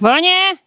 Wonie!